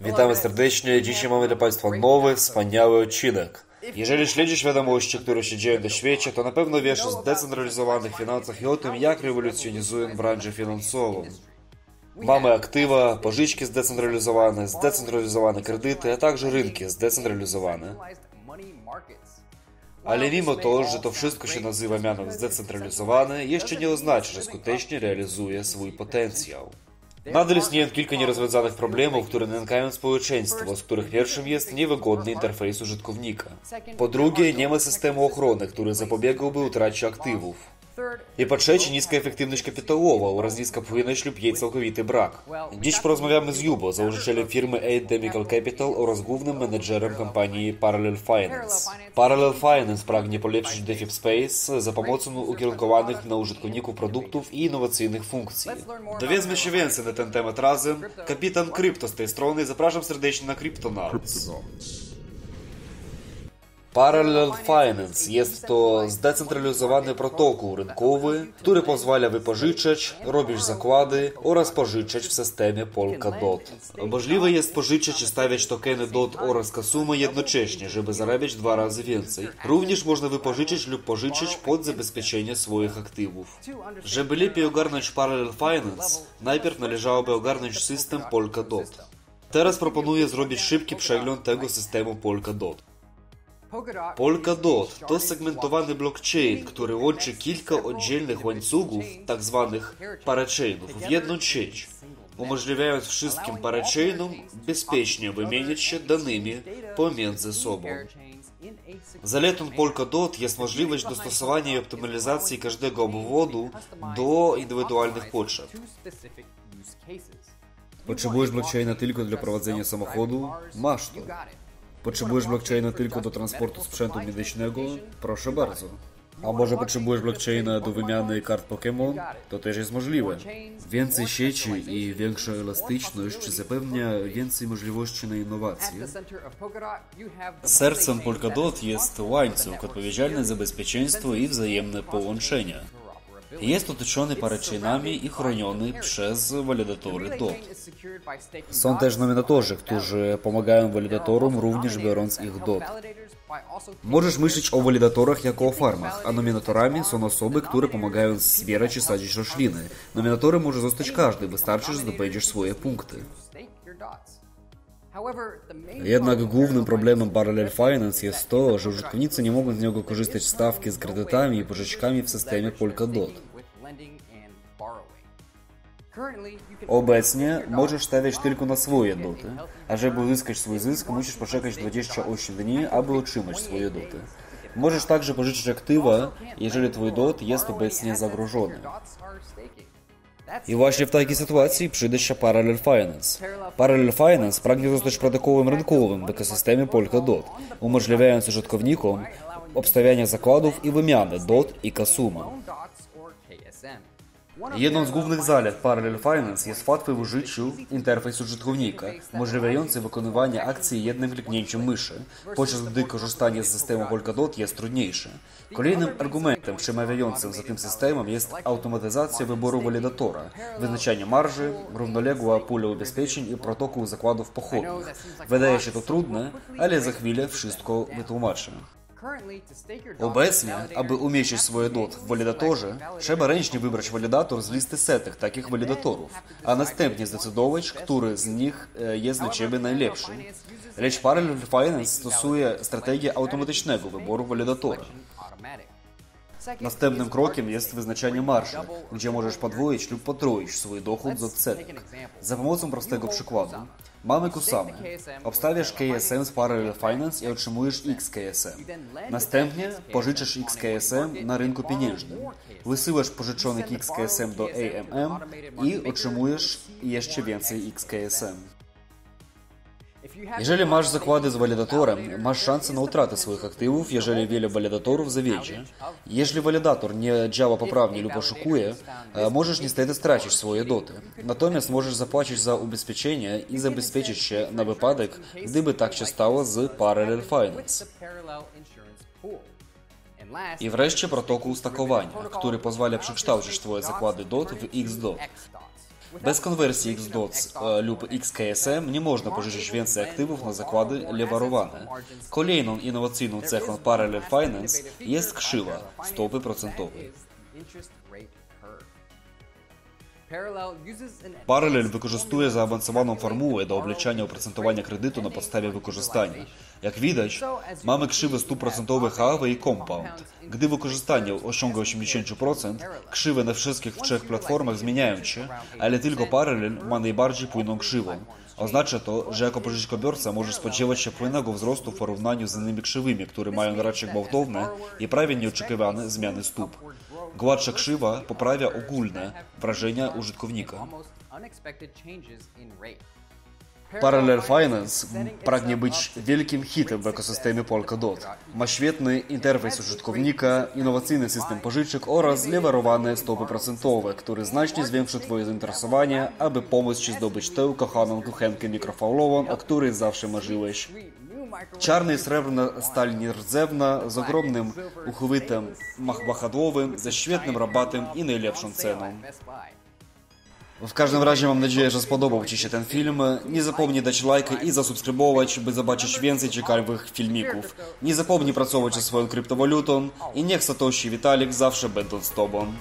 Witamy serdecznie. Dzisiaj mamy dla Państwa nowy, wspaniały odcinek. Jeżeli śledzisz wiadomości, które się dzieją na świecie, to na pewno wiesz o zdecentralizowanych finansach i o tym, jak rewolucjonizują branżę finansową. Mamy aktywa, pożyczki zdecentralizowane, zdecentralizowane kredyty, a także rynki zdecentralizowane. Ale mimo to, że to wszystko się nazywa mianem zdecentralizowane, jeszcze nie oznacza, że skutecznie realizuje swój potencjał. Nadal istnieją kilka nierozwiązanych problemów, które nękają społeczeństwo, z których pierwszym jest niewygodny interfejs użytkownika. Po drugie, nie ma systemu ochrony, który zapobiegałby utracie aktywów. І падшэчы нізкая эфектыўнасць капіталова у раз нізкапыйны шлюб ей цалкавіты брак. Дзіч паразмаўляем з Юбо, заучычалем фірмы Aid Demical Capital oraz głównym menedżerem kompanii Parallel Finance. Parallel Finance pragnie polepszyć DeFib Space za pomocą ukierunkowanych na użytkowników produktów i innowacyjnych funkcji. Dowiedzmy się więcej na ten temat razem. Kapitan Krypto z tej strony. Zapraszam serdecznie na Kryptonauts. Parallel Finance jest to zdecentrealizowany protokół rynkowy, który pozwala wypożyczać, robić zakłady oraz pożyczać w systemie Polkadot. Możliwe jest pożyczać i stawiać tokeny DOT oraz Kasuma jednocześnie, żeby zarabiać dwa razy więcej. Również można wypożyczać lub pożyczać pod zabezpieczenie swoich aktywów. Żeby lepiej ogarnąć Parallel Finance, najpierw należałoby ogarnąć system Polkadot. Teraz proponuję zrobić szybki przegląd tego systemu Polkadot. Polkadot to segmentowany blockchain, który łączy kilka oddzielnych łańcuchów, tak zwanych parachainów, w jedną sieć, umożliwiając wszystkim parachainom bezpiecznie wymieniać się danymi pomiędzy sobą. Zaletą Polkadot jest możliwość dostosowania i optymalizacji każdego obwodu do indywidualnych potrzeb. Potrzebujesz blockchaina tylko dla prowadzenia samochodu? Masz to. Potrzebujesz blockchaina tylko do transportu sprzętu medycznego? Proszę bardzo. A może potrzebujesz blockchaina do wymiany kart Pokémon? To też jest możliwe. Więcej sieci i większa elastyczność zapewnia więcej możliwości na innowacje. Sercem Polkadot jest łańcuch odpowiedzialny za bezpieczeństwo i wzajemne połączenia. Jest otoczony paryczynami i chroniony przez walidatory DOT. Są też nominatorzy, którzy pomagają walidatorom, również biorąc ich DOT. Możesz myśleć o walidatorach jako o farmach, a nominatorami są osoby, które pomagają zbierać i sadzić rośliny. Nominatorem może zostać każdy, wystarczy, że zdobędziesz swoje punkty. Jednak głównym problemem Parallel Finance jest to, że użytkownicy nie mogą z niego korzystać stawki z kredytami i pożyczkami w systemie Polkadot. Obecnie możesz stawiać tylko na swoje doty, a żeby uzyskać swój zysk, musisz poczekać 28 dni, aby otrzymać swoje doty. Możesz także pożyczyć aktywa, jeżeli twój dot jest obecnie zagrożony. І właśnie w takiej sytuacji przyjdzie się Parallel Finance. Parallel Finance pragnie zostać produktowym rynkowym w ekosystemie Polkadot, umożliwiając użytkownikom obstawianie zakładów i wymiany DOT i Kasuma. Jedną z głównych zalet Parallel Finance jest łatwy w użyciu interfejs użytkownika, umożliwiający wykonywanie akcji jednym kliknięciem myszy, podczas gdy korzystanie z systemu Polkadot jest trudniejsze. Kolejnym argumentem przemawiającym za tym systemem jest automatyzacja wyboru walidatora, wyznaczanie marży, równoległa pula ubezpieczeń i protokół zakładów pochodnych. Wydaje się to trudne, ale za chwilę wszystko wytłumaczę. Обесні, аби своє дот в валідатори, треба ренчні вибрач валідатор з лісти сетих таких валідаторів, а настепні здецидович, який з них е, є значими найлепшим. Річ Parallel Finance стосує стратегії автоматичного вибору валідатора. Наступним кроком є визначання маржі, де можеш подвоїть або потроїть свій доход за ценник. За допомогою простого прикладу. Mamy ku Obstawiasz KSM z Parallel Finance i otrzymujesz XKSM. Następnie pożyczasz XKSM na rynku pieniężnym. Wysyłasz pożyczonych XKSM do AMM i otrzymujesz jeszcze więcej XKSM. Ежели маш заклады за валидатором, маш шансы на утраты своих активов, ежели веля валидатору в завече. Ежели валидатор не джава поправні любо шукує, э, можеш не стати страчиш свої доти. Натомість можеш заплачиш за убезпечення і забезпечить ще на випадок, гдиби так ще стало з Parallel Finance. І врешті протокол стаковання, який дозволяє прzekształcić твої заклади DOT в XDOT. Без конверсії XDOTS е, люб XKSM не можна пожичити швенці активів на заклади для варування. Колейним інноваційним цехом Parallel Finance є скшива, стопи процентові. Parallel wykorzystuje zaawansowaną formułę do obliczania oprocentowania kredytu na podstawie wykorzystania. Jak widać, mamy krzywe 100% Hawe i Compound. Gdy wykorzystanie osiąga 80%, krzywe na wszystkich trzech platformach zmieniają się, ale tylko Parallel ma najbardziej płynną krzywą. Oznacza to, że jako pożyczkobiorca możesz spodziewać się płynnego wzrostu w porównaniu z innymi krzywymi, które mają raczej gwałtowne i prawie nieoczekiwane zmiany stóp. Гладша krzywa poprawia ogólne wrażenia użytkownika. Parallel Finance pragnie być wielkim hitem w ekosystemie Polkadot. Ma świetny interfejs użytkownika, innowacyjny system pożyczek oraz lewarowane stopy procentowe, który znacznie zwiększy Twoje zainteresowanie, aby pomóc Ci zdobyć tę kochaną kuchenkę mikrofalową, o której zawsze marzyłeś. Чарна і сребрана сталь нерзевна з огромним уховитим махбахадовым, зашветным рабатым і найлепшим ценом. В каждym razie mam nadzieję, że spodobał Ci się ten film. Nie zapomnij dać lajka i zasubskrybować, by zobaczyć więcej ciekawych filmików. Nie zapomnij pracować ze swoją kryptowalutą i niech Satoshi i Witalik zawsze będą z Tobą.